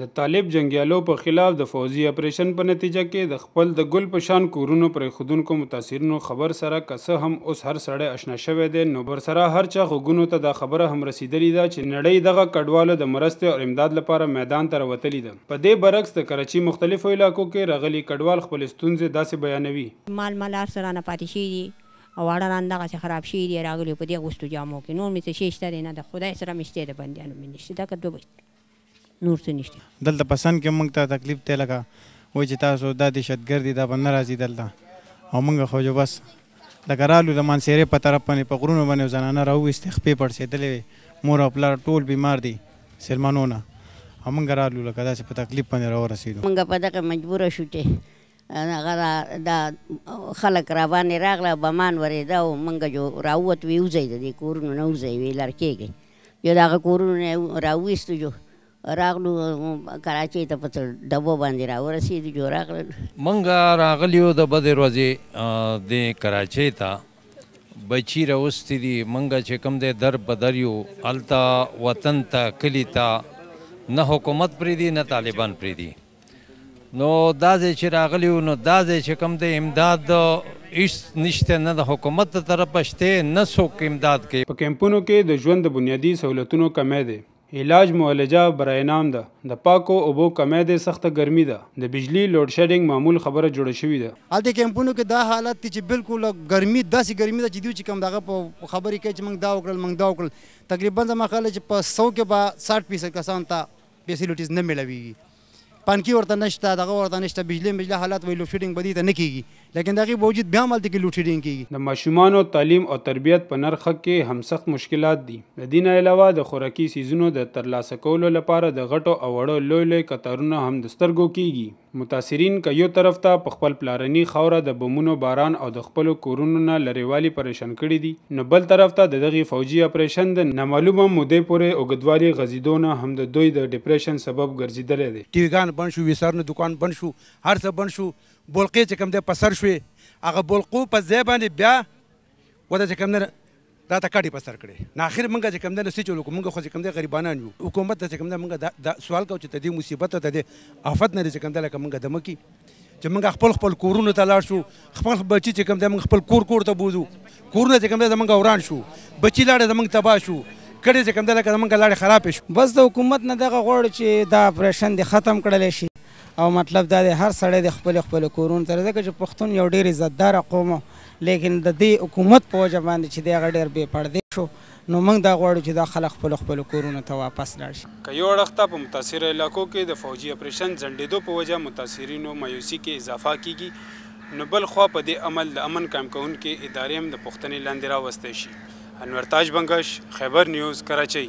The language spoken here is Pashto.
د طالب جنګیالو په خلاف د فوځي اپریشن په نتیجه کې د خپل د ګل په شان کورونو پرېښودونکو متاثرینو خبر سره که څه هم اوس هر سړی اشنا شوی دی نو ورسره هر چا غوږونو ته دا خبره هم رسیدلي ده چې نړۍ دغه کډوالو د مرستې او امداد لپاره میدان ته راوتلي ده. په دې برعکس د کراچۍ مختلفو علاقو کې راغلي کډوال خپلې ستونزې داسې بیانوي. مال مالار څه رانه پاتې شوي دي او واړه ران دغسې خراب شوي دي راغلي په دې اغوستو جامو کې نور مې څه شی شته دی نه د خدای سره مې شته د بندیانو مې نشته دغه دوه بچ نور څه نشته. دلته په سند کې موږ ته تکلیف دی لکه وایي چې تاسو دا دهشت ګرد دي دا به نه راځي دلته او موږ خو جو بس لکه رالو د مانسیرې په طرف باندې په غرونو باندې یو زنانه راوویستې خپې پړسېدلې وې مور او پلار ټول بیمار دي څېرمنو نه او موږ رالو لکه داسې په تکلیف باندې راورسېدو. موږ په دغه مجبور شو چې هغه را دا خلک راباندې راغله او بمان ورېده او مونږ جو راووت وی وځئ د دې کورونو نه وځئ وی لر کېږئ جو د هغه کورونو نه راوویستو جو راغلو کراچۍ ته په څه ډبو باندې راورسېدو جو راغلل. مونږ راغلي یو د بدې ورځې دې کراچۍ ته بچي راوستي دي مونږ چې کوم دی در په در یو هلته وطن ته کلي ته نه حکومت پرېږدي نه طالبان پرېږدي. نو دا ځای چې راغلی یو نو دا ځای چې کوم دی امداد هیڅ نشته نه د حکومت له طرفه شته نه څوک امداد کوي. په کمپونو کې د ژوند د بنیادي سهولتونو کمی دی، علاج معالجه برای نام ده، د پاکو اوبو کمی دی، سخته ګرمي ده، د بجلي لوډشیډنګ معمول خبره جوړه شوي ده. هلته کمپونو کې دا حالت دی چې بالکل ګرمي داسې ګرمي ده چې دوی چې کوم د هغه په خبرې کوي چې موږ دا وکړل موږ دا وکړل تقریباً زما خیال دی چې په سو کې به ساټ فیصد کسان ته فیسیلیټیز نه میلاویږي پانکی ورته نشته دغه ورته نشته بجلی مجلی حالات وای لوډ شیډینګ بدی ته نه کیږي لیکن دغه باوجود بیا مالته کې لوډ شیډینګ کیږي. د ماشومانو تعلیم او تربیت په نر خک کې هم سخت مشکلات دي د دې نه علاوه د خوراکي څیزونو د تر لاسه کولو لپاره د غټو او وړو لوی لوی کتارونه هم د سترګو کیږي. متاثرین که يو طرف ته په خپل پلارني خاوره د بمونو باران او د خپلو کورونو نه لرې والي پرېشان کړي دي نو بل طرف ته د دغي فوجي اپرېشن د نامعلومه مودې پورې اوږدوالي غځيدو نه هم د دوی د ډپرېشن سبب ګرځيدلی دی. ټي وي ګان بند شو، ويسارنو دوکان بند شو، هر څه بند شو، بولقې چې کوم دی په سر شوې، هغه بولقو په ځای باندې بيا وده چې کوم ده راته کډی په سر کړی نو اخر مونږ چې کوم ده نو څه چلو کو مونږ خو چې کوم ده غریبانان یو حکومت ته چې کوم ده مونږ دا سوال کو چې ته دې مصیبت ته دې آفت نه چې کوم ده لکه مونږ دمه کی چې موږ خپل خپل کورونو ته لاړ شو خپل بچي چې کوم دی موږ خپل کور کور ته بوزو کورونه چې کوم دی زمونږ وران شو بچي لاړې زمونږ تباه شو کړې چې کوم دی لکه زمونږ لاړې خراب شو بس د حکومت نه دغه غوړ چې دا اپریشن دی ختم کړل شي او مطلب دا دی هر سړی د خپل خپل کورونو ته ځکه چې پښتون یو ډیر عزتدار قوم لیکن د دې حکومت په وجه باندې چې دی هغه ډېر بې پردې شو نو موږ دا غواړو چې دا خلک خپلو خپلو کورونو ته واپس لاړ شي. که یو اړخ ته په متاثره علاقو کې د فوجي اپرېشن ځنډېدو په وجه متاثرینو مایوسي کې اضافه کېږي نو بل خوا په دې عمل د امن قایم کوونکې ادارې هم د پوښتنې لاندې راوستی شي. انور تاج بنګش، خیبر نیوز، کراچۍ.